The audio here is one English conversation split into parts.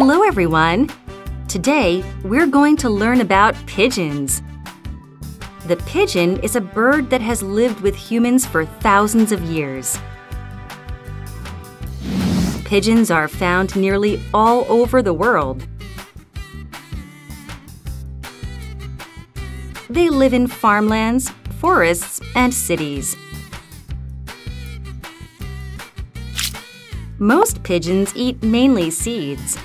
Hello, everyone! Today, we're going to learn about pigeons. The pigeon is a bird that has lived with humans for thousands of years. Pigeons are found nearly all over the world. They live in farmlands, forests, and cities. Most pigeons eat mainly seeds.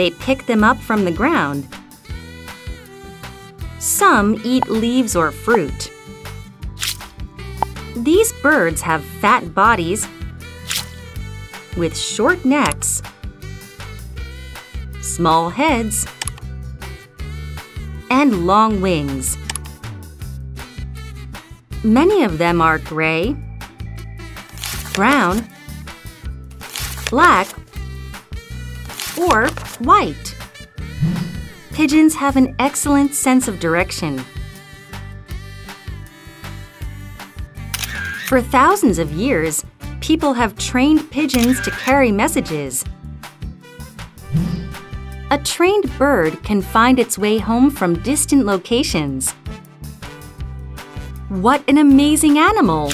They pick them up from the ground. Some eat leaves or fruit. These birds have fat bodies with short necks, small heads, and long wings. Many of them are gray, brown, black, or white. Pigeons have an excellent sense of direction. For thousands of years, people have trained pigeons to carry messages. A trained bird can find its way home from distant locations. What an amazing animal!